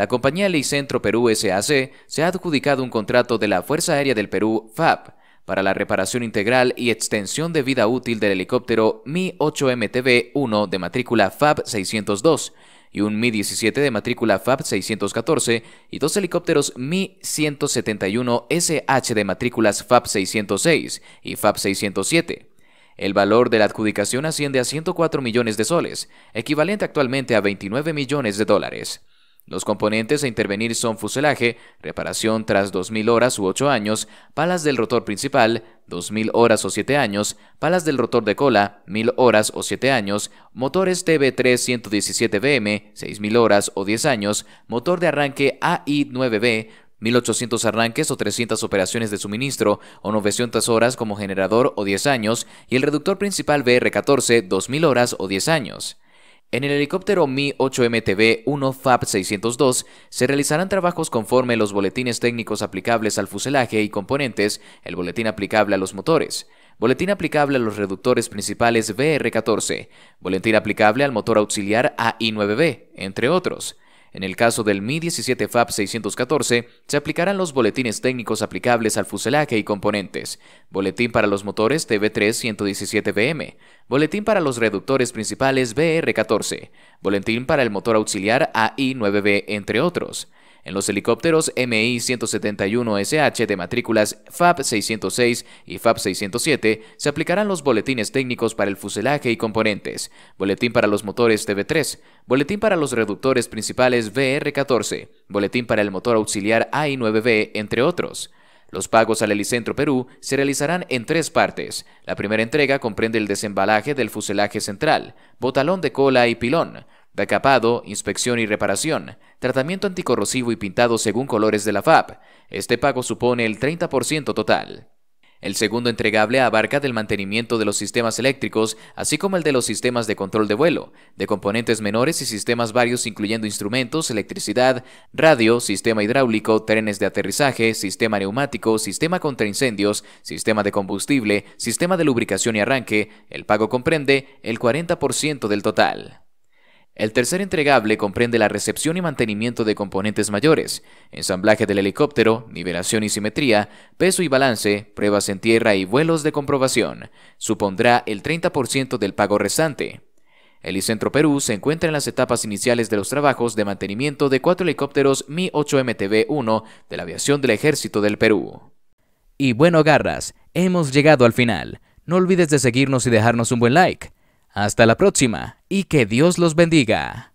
la compañía Licentro Perú SAC se ha adjudicado un contrato de la Fuerza Aérea del Perú, FAB, para la reparación integral y extensión de vida útil del helicóptero Mi-8MTV-1 de matrícula FAB 602 y un Mi-17 de matrícula FAB 614 y dos helicópteros Mi-171SH de matrículas FAB 606 y FAB 607. El valor de la adjudicación asciende a 104 millones de soles, equivalente actualmente a 29 millones de dólares. Los componentes a intervenir son fuselaje, reparación tras 2.000 horas u 8 años, palas del rotor principal, 2.000 horas o 7 años, palas del rotor de cola, 1.000 horas o 7 años, motores TB3 117BM, 6.000 horas o 10 años, motor de arranque AI9B, 1800 arranques o 300 operaciones de suministro o 900 horas como generador o 10 años y el reductor principal BR14 2000 horas o 10 años. En el helicóptero Mi-8MTB-1 FAB-602 se realizarán trabajos conforme los boletines técnicos aplicables al fuselaje y componentes, el boletín aplicable a los motores, boletín aplicable a los reductores principales BR-14, boletín aplicable al motor auxiliar AI-9B, entre otros. En el caso del Mi-17 FAB 614, se aplicarán los boletines técnicos aplicables al fuselaje y componentes, boletín para los motores TB3 117BM, boletín para los reductores principales BR14, boletín para el motor auxiliar AI-9B, entre otros. En los helicópteros MI-171SH de matrículas FAB 606 y FAB 607 se aplicarán los boletines técnicos para el fuselaje y componentes, boletín para los motores TB3, boletín para los reductores principales VR14, boletín para el motor auxiliar AI-9B, entre otros. Los pagos al Helicentro Perú se realizarán en tres partes. La primera entrega comprende el desembalaje del fuselaje central, botalón de cola y pilón, decapado, inspección y reparación, tratamiento anticorrosivo y pintado según colores de la FAB. Este pago supone el 30% total. El segundo entregable abarca del mantenimiento de los sistemas eléctricos, así como el de los sistemas de control de vuelo, de componentes menores y sistemas varios incluyendo instrumentos, electricidad, radio, sistema hidráulico, trenes de aterrizaje, sistema neumático, sistema contra incendios, sistema de combustible, sistema de lubricación y arranque. El pago comprende el 40% del total. El tercer entregable comprende la recepción y mantenimiento de componentes mayores, ensamblaje del helicóptero, nivelación y simetría, peso y balance, pruebas en tierra y vuelos de comprobación. Supondrá el 30% del pago restante. El Icentro Perú se encuentra en las etapas iniciales de los trabajos de mantenimiento de cuatro helicópteros Mi-8MTB-1 de la aviación del Ejército del Perú. Y bueno, garras, hemos llegado al final. No olvides de seguirnos y dejarnos un buen like. Hasta la próxima y que Dios los bendiga.